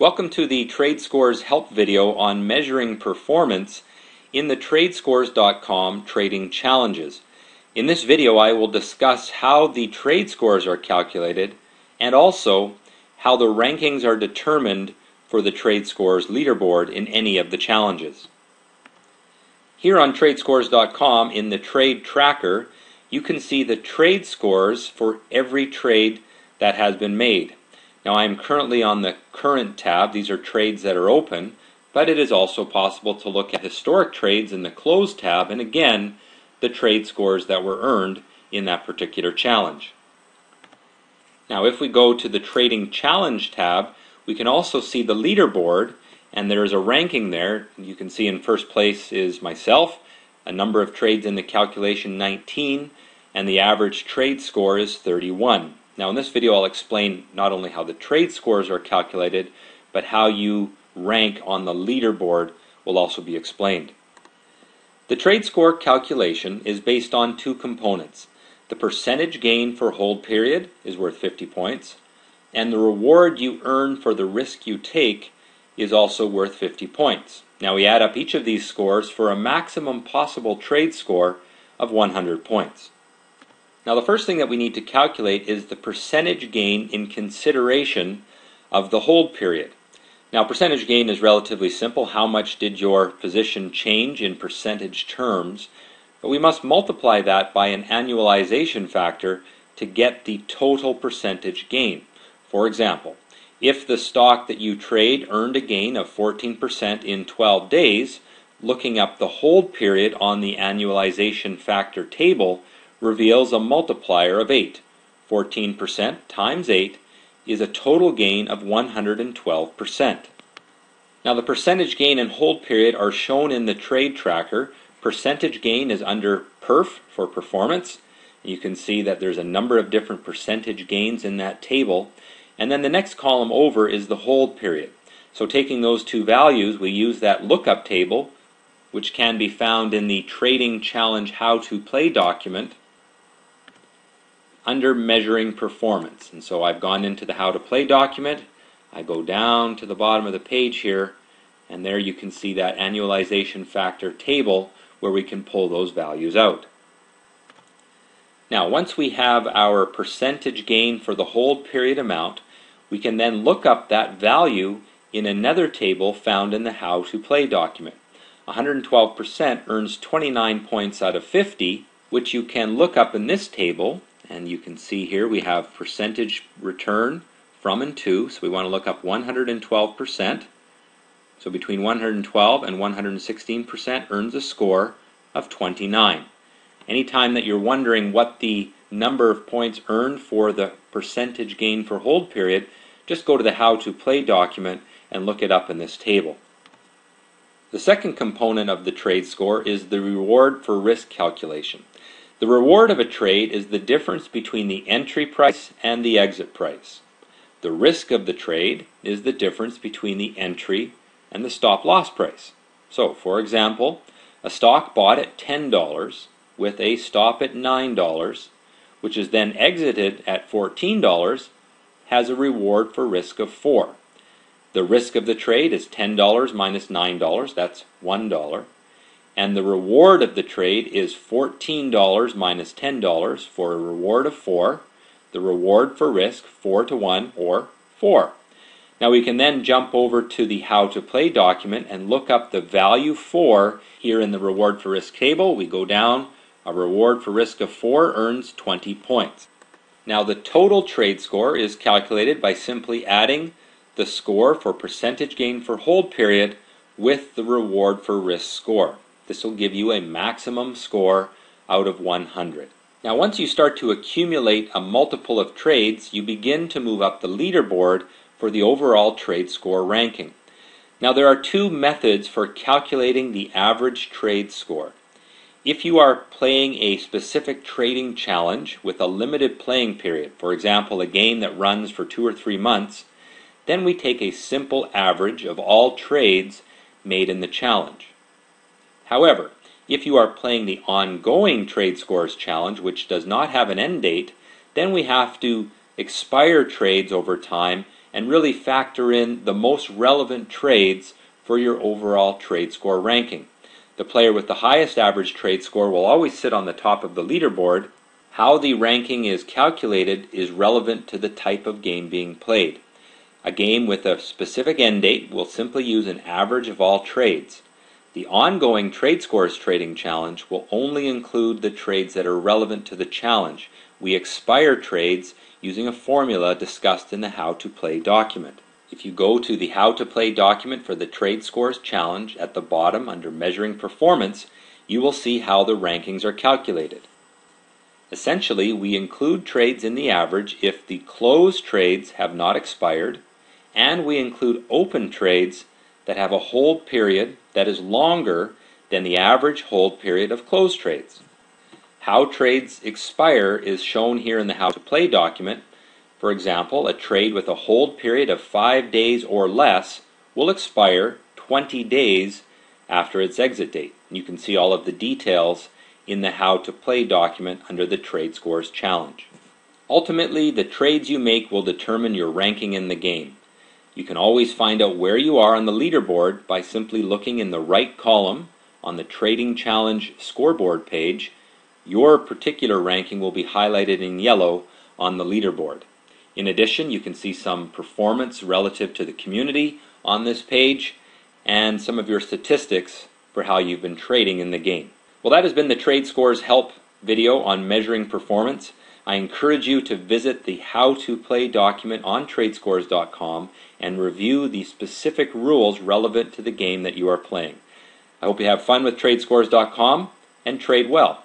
Welcome to the TradeScores help video on measuring performance in the tradescores.com trading challenges. In this video I will discuss how the trade scores are calculated and also how the rankings are determined for the TradeScores leaderboard in any of the challenges. Here on tradescores.com in the trade tracker you can see the trade scores for every trade that has been made. Now I'm currently on the current tab. These are trades that are open, but it is also possible to look at historic trades in the closed tab and again the trade scores that were earned in that particular challenge. Now if we go to the trading challenge tab, we can also see the leaderboard and there is a ranking there. You can see in first place is myself, a number of trades in the calculation 19, and the average trade score is 31. Now in this video I'll explain not only how the trade scores are calculated, but how you rank on the leaderboard will also be explained. The trade score calculation is based on two components. The percentage gain for hold period is worth 50 points, and the reward you earn for the risk you take is also worth 50 points. Now we add up each of these scores for a maximum possible trade score of 100 points. Now the first thing that we need to calculate is the percentage gain in consideration of the hold period. Now percentage gain is relatively simple. How much did your position change in percentage terms? But we must multiply that by an annualization factor to get the total percentage gain. For example, if the stock that you trade earned a gain of 14% in 12 days, looking up the hold period on the annualization factor table, reveals a multiplier of 8. 14% times 8 is a total gain of 112%. Now the percentage gain and hold period are shown in the trade tracker. Percentage gain is under perf for performance. You can see that there's a number of different percentage gains in that table. And then the next column over is the hold period. So taking those two values, we use that lookup table, which can be found in the Trading Challenge How to Play document under measuring performance. And so I've gone into the how to play document. I go down to the bottom of the page here, and there you can see that annualization factor table where we can pull those values out. Now, once we have our percentage gain for the hold period amount, we can then look up that value in another table found in the how to play document. 112% earns 29 points out of 50, which you can look up in this table and you can see here we have percentage return from and to. So we want to look up 112%. So between 112 and 116% earns a score of 29. Anytime that you're wondering what the number of points earned for the percentage gain for hold period, just go to the how to play document and look it up in this table. The second component of the trade score is the reward for risk calculation. The reward of a trade is the difference between the entry price and the exit price. The risk of the trade is the difference between the entry and the stop loss price. So, for example, a stock bought at $10 with a stop at $9, which is then exited at $14, has a reward for risk of 4. The risk of the trade is $10 minus $9, that's $1 and the reward of the trade is $14 minus $10 for a reward of 4. The reward for risk 4 to 1 or 4. Now we can then jump over to the how to play document and look up the value 4 here in the reward for risk table. We go down, a reward for risk of 4 earns 20 points. Now the total trade score is calculated by simply adding the score for percentage gain for hold period with the reward for risk score. This will give you a maximum score out of 100. Now once you start to accumulate a multiple of trades, you begin to move up the leaderboard for the overall trade score ranking. Now there are two methods for calculating the average trade score. If you are playing a specific trading challenge with a limited playing period, for example a game that runs for two or three months, then we take a simple average of all trades made in the challenge. However, if you are playing the ongoing trade scores challenge, which does not have an end date, then we have to expire trades over time and really factor in the most relevant trades for your overall trade score ranking. The player with the highest average trade score will always sit on the top of the leaderboard. How the ranking is calculated is relevant to the type of game being played. A game with a specific end date will simply use an average of all trades. The ongoing Trade Scores Trading Challenge will only include the trades that are relevant to the challenge. We expire trades using a formula discussed in the How to Play document. If you go to the How to Play document for the Trade Scores Challenge at the bottom under Measuring Performance, you will see how the rankings are calculated. Essentially, we include trades in the average if the closed trades have not expired, and we include open trades that have a hold period that is longer than the average hold period of closed trades. How trades expire is shown here in the How to Play document. For example, a trade with a hold period of 5 days or less will expire 20 days after its exit date. You can see all of the details in the How to Play document under the Trade Scores Challenge. Ultimately, the trades you make will determine your ranking in the game. You can always find out where you are on the leaderboard by simply looking in the right column on the Trading Challenge scoreboard page your particular ranking will be highlighted in yellow on the leaderboard. In addition, you can see some performance relative to the community on this page and some of your statistics for how you've been trading in the game. Well, that has been the Trade Scores Help video on measuring performance. I encourage you to visit the How to Play document on tradescores.com and review the specific rules relevant to the game that you are playing. I hope you have fun with tradescores.com and trade well.